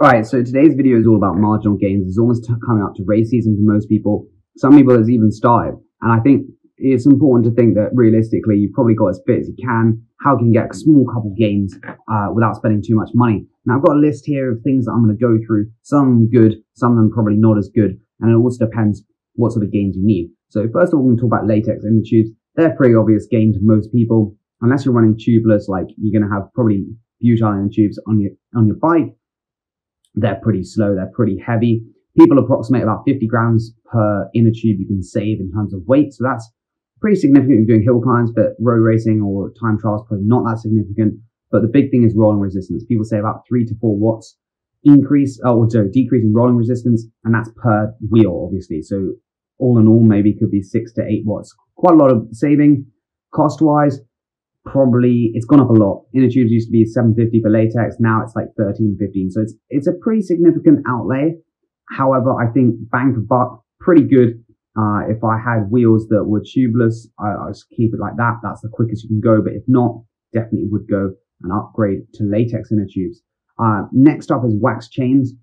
Alright, so today's video is all about marginal gains. It's almost coming up to race season for most people. Some people has even started. And I think it's important to think that realistically, you've probably got as fit as you can. How can you get a small couple gains uh, without spending too much money? Now, I've got a list here of things that I'm going to go through. Some good, some of them probably not as good. And it also depends what sort of gains you need. So first of all, we're going to talk about latex inner tubes. They're pretty obvious gain to most people. Unless you're running tubeless, like you're going to have probably butyl inner tubes on your, on your bike. They're pretty slow. They're pretty heavy. People approximate about 50 grams per inner tube you can save in terms of weight. So that's pretty significant if you're doing hill climbs, but road racing or time trials probably not that significant. But the big thing is rolling resistance. People say about three to four watts increase, oh, or sorry, decrease in rolling resistance, and that's per wheel, obviously. So all in all, maybe could be six to eight watts. Quite a lot of saving cost wise. Probably it's gone up a lot. Inner tubes used to be 750 for latex. Now it's like 13, 15. So it's, it's a pretty significant outlay. However, I think bang for buck, pretty good uh, if I had wheels that were tubeless, I, I just keep it like that. That's the quickest you can go. But if not, definitely would go and upgrade to latex inner tubes. Uh, next up is wax chains.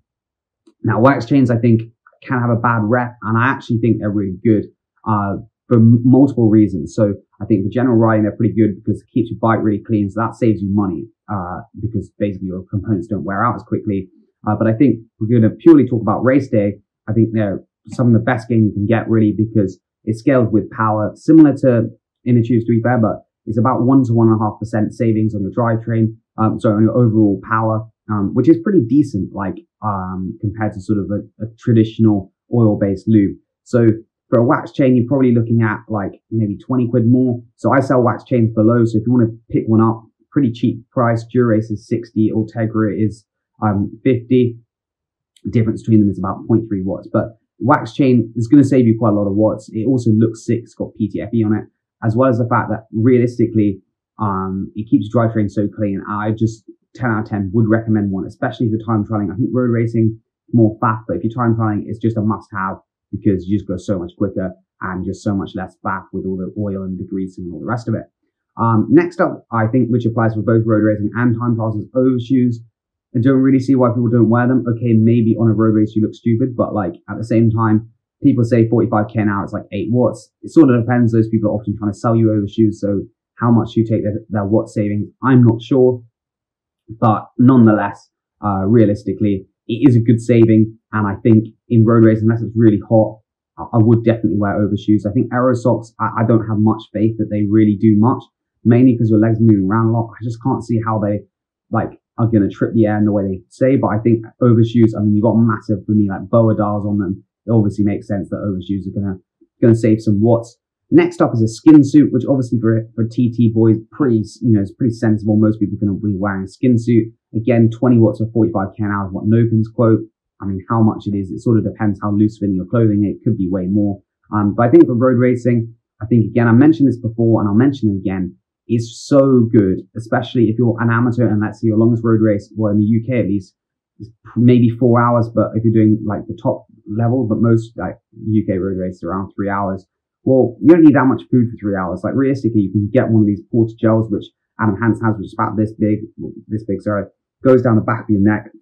Now, wax chains, I think, can have a bad rep, and I actually think they're really good uh, for m- multiple reasons. So, I think for general riding, they're pretty good because it keeps your bike really clean. So that saves you money uh, because basically your components don't wear out as quickly. Uh, but I think we're going to purely talk about race day. I think they're some of the best gain you can get really because it scales with power, similar to inner tubes to be fair, but it's about one to one and a half percent savings on your drivetrain. Um, so on your overall power, um, which is pretty decent, like, um, compared to sort of a, a traditional oil based lube. So for a wax chain, you're probably looking at like maybe 20 quid more. So I sell wax chains below. So if you want to pick one up, pretty cheap price. Dura-Ace is 60. Ultegra is, um, 50. The difference between them is about 0.3 watts, but wax chain is going to save you quite a lot of watts. It also looks sick. It's got PTFE on it, as well as the fact that realistically, um, it keeps dry drivetrain so clean. I just 10 out of 10 would recommend one, especially if you're time trialing. I think road racing more faff, but if you're time trialing, it's just a must have because you just go so much quicker and just so much less faff with all the oil and the grease and all the rest of it. Um, next up, I think, which applies for both road racing and time trials is overshoes. I don't really see why people don't wear them. Okay, maybe on a road race you look stupid, but like at the same time, people say 45k an hour, it's like 8 watts. It sort of depends. Those people are often trying to sell you overshoes. So how much you take their, their watt savings, I'm not sure. But nonetheless, uh, realistically, it is a good saving. And I think in road racing, unless it's really hot, I, would definitely wear overshoes. I think aero socks, I, I don't have much faith that they really do much, mainly because your legs are moving around a lot. I just can't see how they like are going to trip the air in the way they say. But I think overshoes, I mean, you've got massive, for me, like boa dials on them. It obviously makes sense that overshoes are going to, going to save some watts. Next up is a skin suit, which obviously for, for TT boys, pretty, you know, it's pretty sensible. Most people are going to be wearing a skin suit. Again, 20 watts or 45 k an hour is what Nopinz quote. I mean, how much it is, it sort of depends how loose fitting your clothing. It could be way more. Um, but I think for road racing, I think again, I mentioned this before and I'll mention it again is so good, especially if you're an amateur and let's say your longest road race, well, in the UK at least, is maybe four hours, but if you're doing like the top level, but most like UK road races around three hours, well, you don't need that much food for three hours. Like realistically, you can get one of these porta gels, which Adam Hansen has, which is about this big, this big, sorry, goes down the back of your neck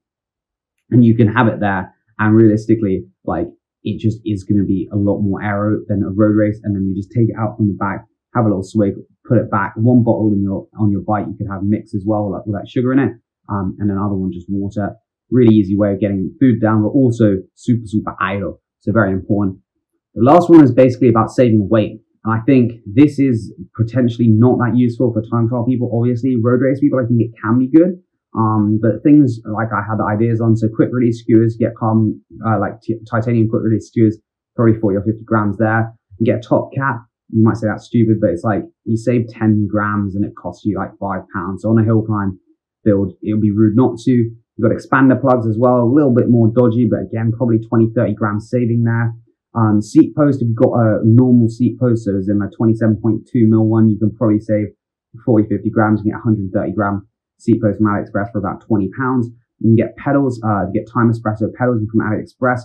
and you can have it there. And realistically, like it just is going to be a lot more aero than a road race. And then you just take it out from the back, have a little swig, put it back. One bottle in your on your bike you could have mix as well, like with that sugar in it, um, and another one just water. Really easy way of getting food down, but also super super idle. So very important. The last one is basically about saving weight. And I think this is potentially not that useful for time trial people. Obviously, road race people, I think it can be good. Um, but things like I had ideas on, so quick release skewers, get calm, uh, like t- titanium quick release skewers, probably 40 or 50 grams there. And get a top cap, you might say that's stupid, but it's like you save 10 grams and it costs you like five pounds. So on a hill climb build, it would be rude not to. You've got expander plugs as well, a little bit more dodgy, but again, probably 20, 30 grams saving there. Um, seat post, if you've got a normal seat post, so as in a 27.2 mil one, you can probably save 40, 50 grams and get 130 gram seat post from AliExpress for about 20 pounds. You can get pedals, uh, you get Time Xpresso pedals from AliExpress.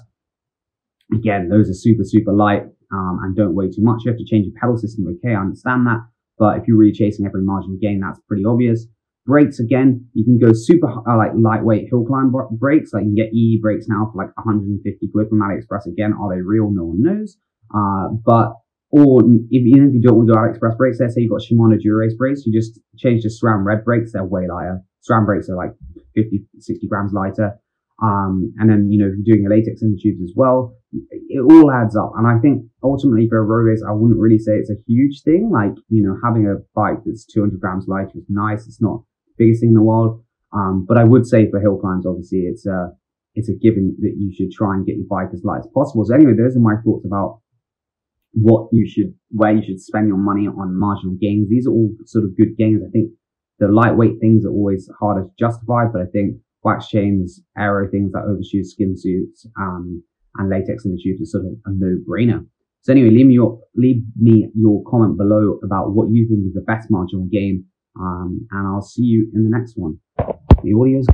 Again, those are super, super light um, and don't weigh too much. You have to change your pedal system. Okay, I understand that. But if you're really chasing every margin gain, that's pretty obvious. Brakes again, you can go super uh, like lightweight hill climb brakes. Like you can get EE brakes now for like 150 quid from AliExpress. Again, are they real? No one knows. Uh, but or if, even if you don't want to do AliExpress brakes, let's say you've got Shimano Dura-Ace brakes, you just change to SRAM red brakes. They're way lighter. SRAM brakes are like 50, 60 grams lighter. Um, and then, you know, if you're doing a latex inner tubes as well, it all adds up. And I think ultimately for a road race, I wouldn't really say it's a huge thing. Like, you know, having a bike that's 200 grams lighter is nice. It's not the biggest thing in the world. Um, but I would say for hill climbs, obviously it's a, it's a given that you should try and get your bike as light as possible. So anyway, those are my thoughts about what you should, where you should spend your money on marginal gains. These are all sort of good gains. I think the lightweight things are always harder to justify, but I think wax chains, aero things like overshoes, skin suits, um, and latex inner tubes are sort of a no-brainer. So anyway, leave me your leave me your comment below about what you think is the best marginal gain, um, and I'll see you in the next one. The audio's